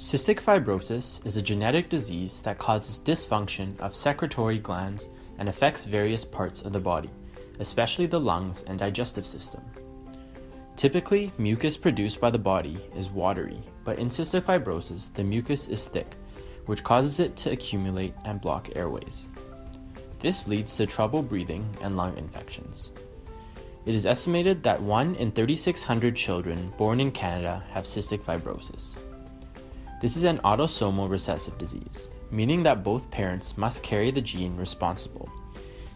Cystic fibrosis is a genetic disease that causes dysfunction of secretory glands and affects various parts of the body, especially the lungs and digestive system. Typically, mucus produced by the body is watery, but in cystic fibrosis, the mucus is thick, which causes it to accumulate and block airways. This leads to trouble breathing and lung infections. It is estimated that 1 in 3,600 children born in Canada have cystic fibrosis. This is an autosomal recessive disease, meaning that both parents must carry the gene responsible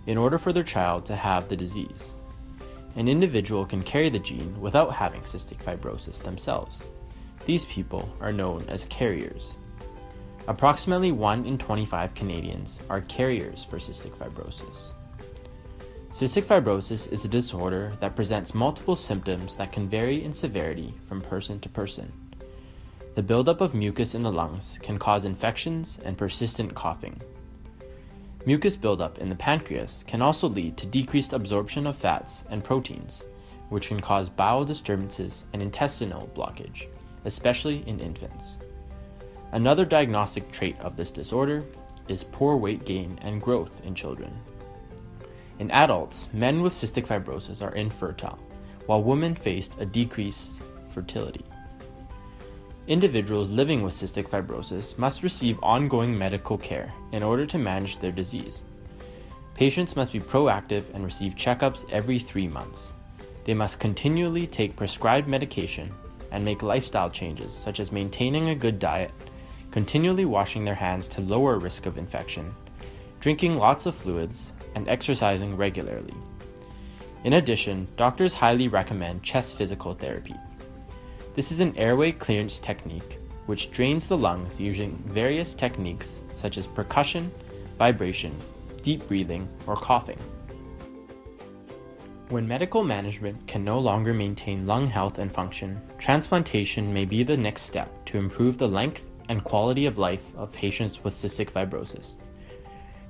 in order for their child to have the disease. An individual can carry the gene without having cystic fibrosis themselves. These people are known as carriers. Approximately 1 in 25 Canadians are carriers for cystic fibrosis. Cystic fibrosis is a disorder that presents multiple symptoms that can vary in severity from person to person. The buildup of mucus in the lungs can cause infections and persistent coughing. Mucus buildup in the pancreas can also lead to decreased absorption of fats and proteins, which can cause bowel disturbances and intestinal blockage, especially in infants. Another diagnostic trait of this disorder is poor weight gain and growth in children. In adults, men with cystic fibrosis are infertile, while women faced a decreased fertility. Individuals living with cystic fibrosis must receive ongoing medical care in order to manage their disease. Patients must be proactive and receive checkups every three months. They must continually take prescribed medication and make lifestyle changes such as maintaining a good diet, continually washing their hands to lower risk of infection, drinking lots of fluids, and exercising regularly. In addition, doctors highly recommend chest physical therapy. This is an airway clearance technique which drains the lungs using various techniques such as percussion, vibration, deep breathing, or coughing. When medical management can no longer maintain lung health and function, transplantation may be the next step to improve the length and quality of life of patients with cystic fibrosis.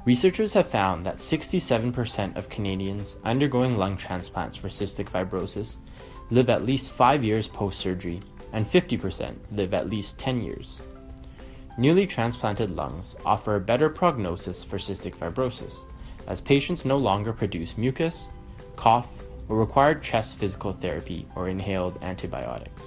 Researchers have found that 67% of Canadians undergoing lung transplants for cystic fibrosis live at least 5 years post surgery, and 50% live at least 10 years. Newly transplanted lungs offer a better prognosis for cystic fibrosis, as patients no longer produce mucus, cough, or require chest physical therapy or inhaled antibiotics.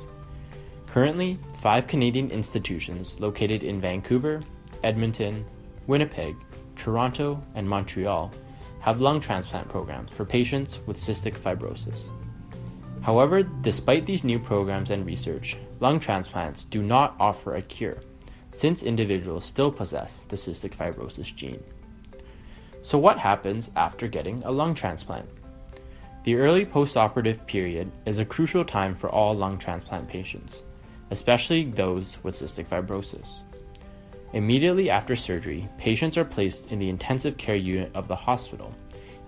Currently, five Canadian institutions located in Vancouver, Edmonton, Winnipeg, Toronto, and Montreal have lung transplant programs for patients with cystic fibrosis. However, despite these new programs and research, lung transplants do not offer a cure, since individuals still possess the cystic fibrosis gene. So, what happens after getting a lung transplant? The early postoperative period is a crucial time for all lung transplant patients, especially those with cystic fibrosis. Immediately after surgery, patients are placed in the intensive care unit of the hospital,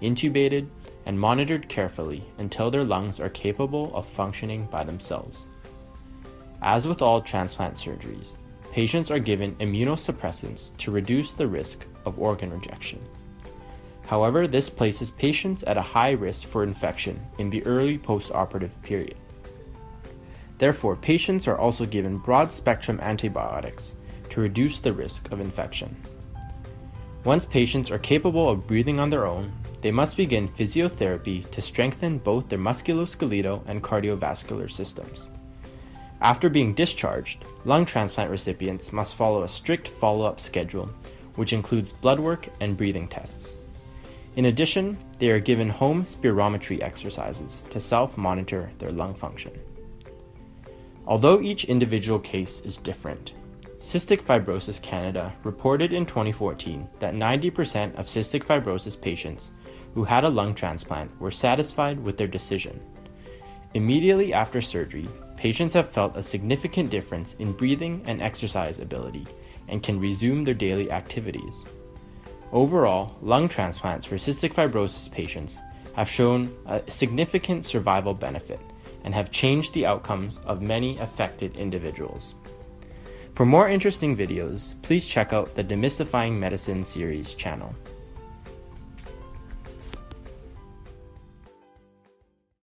intubated, and monitored carefully until their lungs are capable of functioning by themselves. As with all transplant surgeries, patients are given immunosuppressants to reduce the risk of organ rejection. However, this places patients at a high risk for infection in the early postoperative period. Therefore, patients are also given broad spectrum antibiotics to reduce the risk of infection. Once patients are capable of breathing on their own they must begin physiotherapy to strengthen both their musculoskeletal and cardiovascular systems. After being discharged, lung transplant recipients must follow a strict follow up schedule, which includes blood work and breathing tests. In addition, they are given home spirometry exercises to self monitor their lung function. Although each individual case is different, Cystic Fibrosis Canada reported in 2014 that 90% of cystic fibrosis patients who had a lung transplant were satisfied with their decision. Immediately after surgery, patients have felt a significant difference in breathing and exercise ability and can resume their daily activities. Overall, lung transplants for cystic fibrosis patients have shown a significant survival benefit and have changed the outcomes of many affected individuals. For more interesting videos, please check out the Demystifying Medicine series channel.